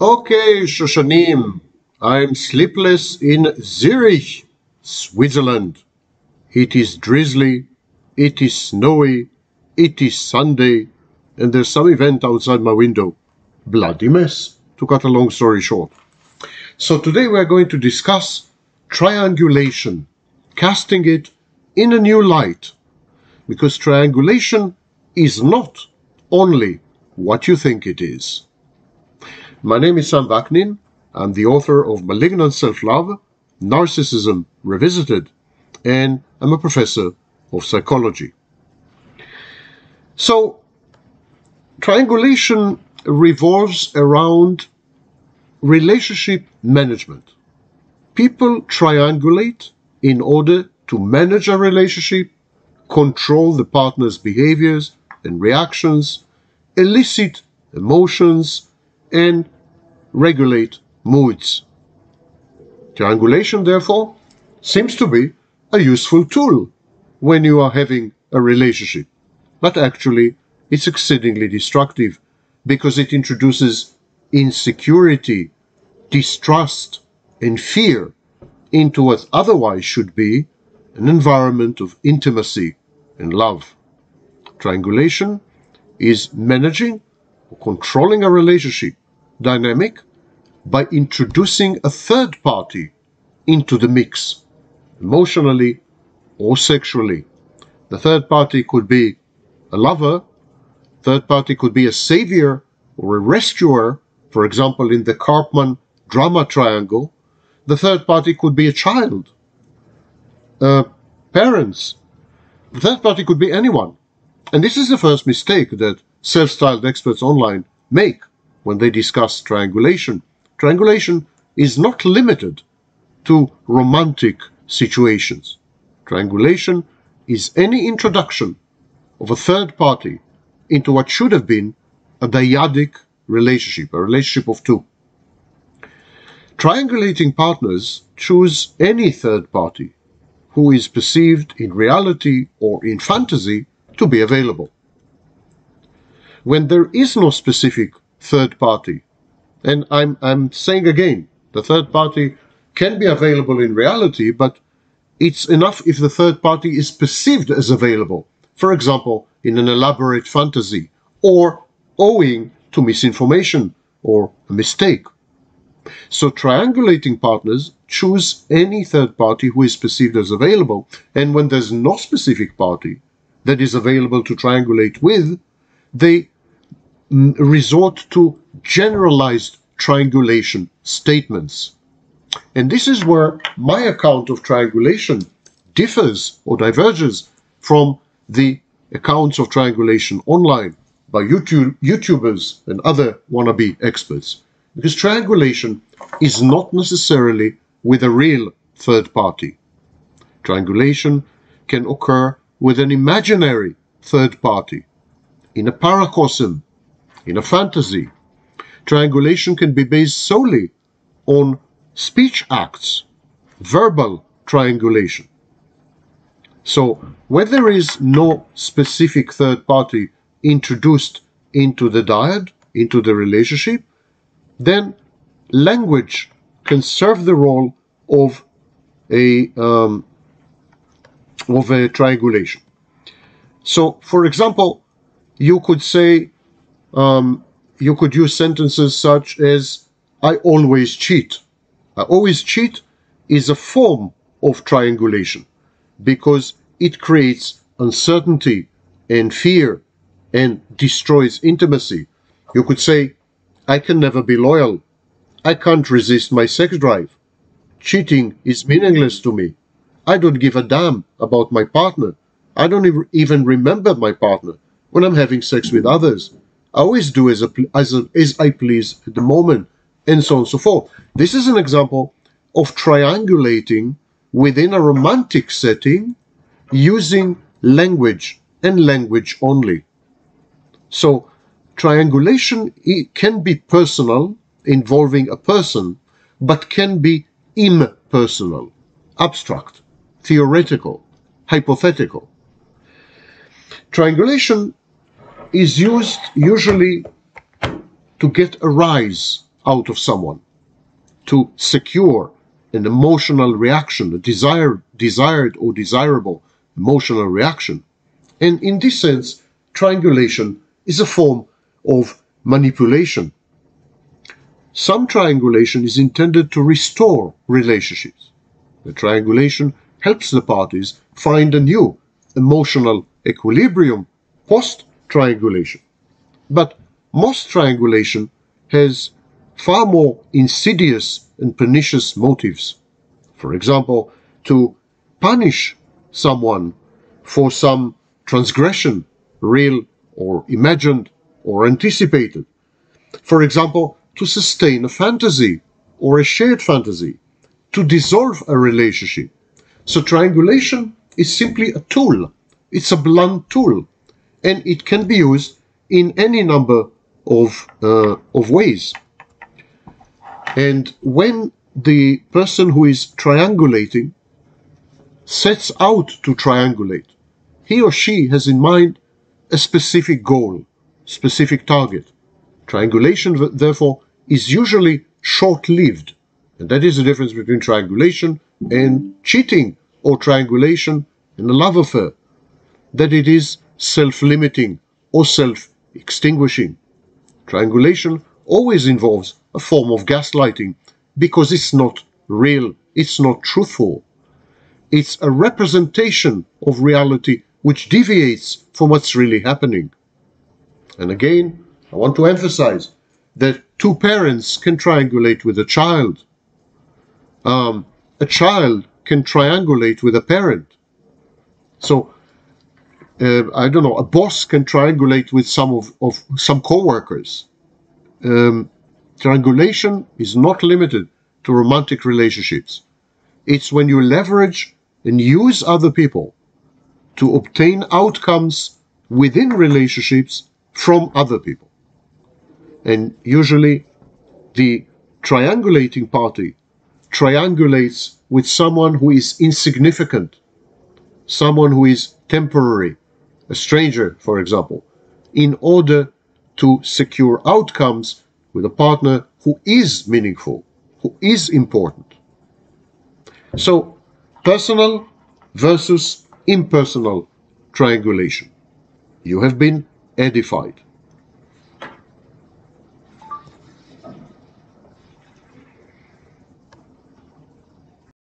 Okay, Shoshanim, I'm sleepless in Zurich, Switzerland. It is drizzly, it is snowy, it is Sunday, and there's some event outside my window. Bloody mess, to cut a long story short. So today we are going to discuss triangulation, casting it in a new light, because triangulation is not only what you think it is. My name is Sam Vaknin. I'm the author of Malignant Self-Love, Narcissism Revisited, and I'm a professor of psychology. So, triangulation revolves around relationship management. People triangulate in order to manage a relationship, control the partner's behaviors and reactions, elicit emotions, and regulate moods. Triangulation, therefore, seems to be a useful tool when you are having a relationship, but actually it's exceedingly destructive because it introduces insecurity, distrust, and fear into what otherwise should be an environment of intimacy and love. Triangulation is managing controlling a relationship dynamic by introducing a third party into the mix, emotionally or sexually. The third party could be a lover, third party could be a savior or a rescuer, for example, in the Karpman drama triangle. The third party could be a child, uh, parents. The third party could be anyone. And this is the first mistake that self-styled experts online make when they discuss triangulation. Triangulation is not limited to romantic situations. Triangulation is any introduction of a third party into what should have been a dyadic relationship, a relationship of two. Triangulating partners choose any third party who is perceived in reality or in fantasy to be available. When there is no specific third party, and I'm, I'm saying again, the third party can be available in reality, but it's enough if the third party is perceived as available, for example, in an elaborate fantasy, or owing to misinformation or a mistake. So triangulating partners choose any third party who is perceived as available, and when there's no specific party that is available to triangulate with, they resort to generalized triangulation statements. And this is where my account of triangulation differs or diverges from the accounts of triangulation online by YouTube, YouTubers and other wannabe experts. Because triangulation is not necessarily with a real third party. Triangulation can occur with an imaginary third party, in a paracosm, in a fantasy. Triangulation can be based solely on speech acts, verbal triangulation. So when there is no specific third party introduced into the dyad, into the relationship, then language can serve the role of a um, of a triangulation. So, for example, you could say um, you could use sentences such as "I always cheat." I always cheat is a form of triangulation because it creates uncertainty and fear and destroys intimacy. You could say, I can never be loyal. I can't resist my sex drive. Cheating is meaningless to me. I don't give a damn about my partner. I don't even remember my partner when I'm having sex with others. I always do as, a, as, a, as I please at the moment, and so on and so forth. This is an example of triangulating within a romantic setting using language and language only. So triangulation can be personal, involving a person, but can be impersonal, abstract, theoretical, hypothetical. Triangulation is used usually to get a rise out of someone to secure an emotional reaction, a desired, desired or desirable emotional reaction. And in this sense, triangulation is a form of manipulation. Some triangulation is intended to restore relationships. The triangulation helps the parties find a new emotional equilibrium post triangulation. But most triangulation has far more insidious and pernicious motives. For example, to punish someone for some transgression, real or imagined or anticipated. For example, to sustain a fantasy or a shared fantasy, to dissolve a relationship. So triangulation is simply a tool. It's a blunt tool and it can be used in any number of, uh, of ways. And when the person who is triangulating sets out to triangulate, he or she has in mind a specific goal, specific target. Triangulation, therefore, is usually short-lived. And that is the difference between triangulation and cheating or triangulation and a love affair. That it is self-limiting or self-extinguishing. Triangulation always involves a form of gaslighting because it's not real, it's not truthful. It's a representation of reality which deviates from what's really happening. And again, I want to emphasize that two parents can triangulate with a child. Um, a child can triangulate with a parent. So uh, I don't know, a boss can triangulate with some of, of some co-workers. Um, triangulation is not limited to romantic relationships. It's when you leverage and use other people to obtain outcomes within relationships from other people. And usually the triangulating party triangulates with someone who is insignificant, someone who is temporary, a stranger, for example, in order to secure outcomes with a partner who is meaningful, who is important. So, personal versus impersonal triangulation. You have been edified.